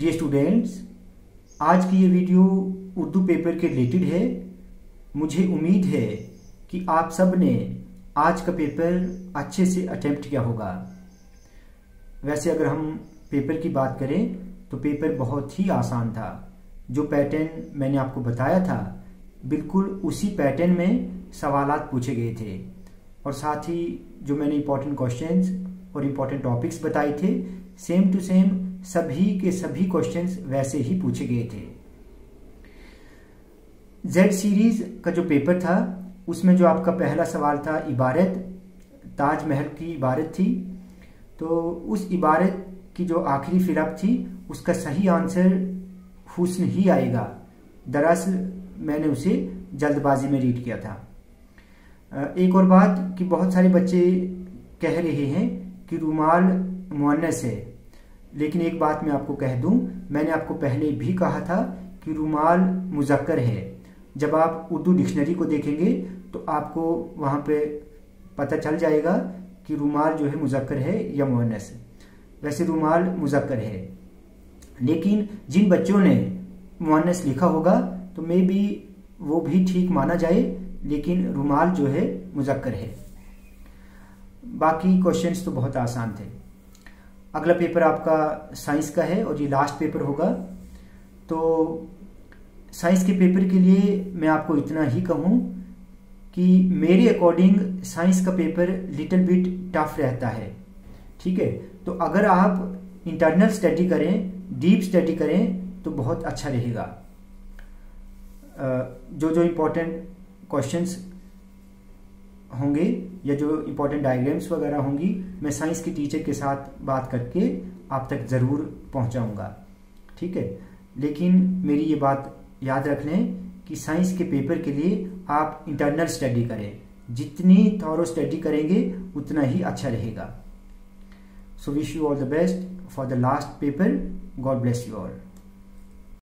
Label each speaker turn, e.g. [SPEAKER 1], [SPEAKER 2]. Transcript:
[SPEAKER 1] Dear students आज की ये वीडियो उर्दू पेपर के रिलेटेड है। मुझे उम्मीद है कि आप सबने आज का पेपर अच्छे से अटेम्प्ट किया होगा। वैसे अगर हम पेपर की बात करें तो पेपर बहुत ही आसान था। जो पैटर्न मैंने आपको बताया था, बिल्कुल उसी पैटर्न में सवालात पूछे गए थे। और साथ ही जो मैंने इंपॉर्टेंट क्वेश्चंस और इम्पोर्टेंट टॉपिक्स बताए थे सेम टू सेम सभी के सभी क्वेश्चंस वैसे ही पूछे गए थे। जेड सीरीज़ का जो पेपर था, उसमें जो आपका पहला सवाल था, इबारत, ताजमहल की इबारत थी। तो उस इबारत की जो आखिरी फिलअप थी, उसका सही आंसर हुस्न ही आएगा। दरअसल मैंने उसे जल्दबाजी में रीड किया था। एक और बात कि बहुत सारे बच्चे कह रहे हैं कि रुमाल मुन्नस है। लेकिन एक बात मैं आपको कह दूँ, मैंने आपको पहले भी कहा था कि रुमाल मुजक्कर है। जब आप उर्दू डिक्शनरी को देखेंगे तो आपको वहाँ पे पता चल जाएगा कि रुमाल जो है मुजक्कर है या मुन्नस वैसे रुमाल मुजक्कर है। लेकिन जिन बच्चों ने मुन्नस लिखा होगा तो मे बी वो भी ठीक माना जाए, लेकिन रुमाल जो है मुजक्कर है। बाकी क्वेश्चंस तो बहुत आसान थे। अगला पेपर आपका साइंस का है और ये लास्ट पेपर होगा। तो साइंस के पेपर के लिए मैं आपको इतना ही कहूँ कि मेरे अकॉर्डिंग साइंस का पेपर लिटिल बिट टफ रहता है। ठीक है? तो अगर आप इंटरनल स्टडी करें, डीप स्टडी करें तो बहुत अच्छा रहेगा। जो जो इम्पोर्टेंट क्वेश्चंस होंगे या जो इम्पोर्टेंट डायग्राम्स वगैरह होंगी, मैं साइंस के टीचर के साथ बात करके आप तक ज़रूर पहुंचाऊँगा। ठीक है? लेकिन मेरी ये बात याद रख लें कि साइंस के पेपर के लिए आप इंटरनल स्टडी करें। जितनी थॉरो स्टडी करेंगे, उतना ही अच्छा रहेगा। So wish you all the best for the last paper God bless you all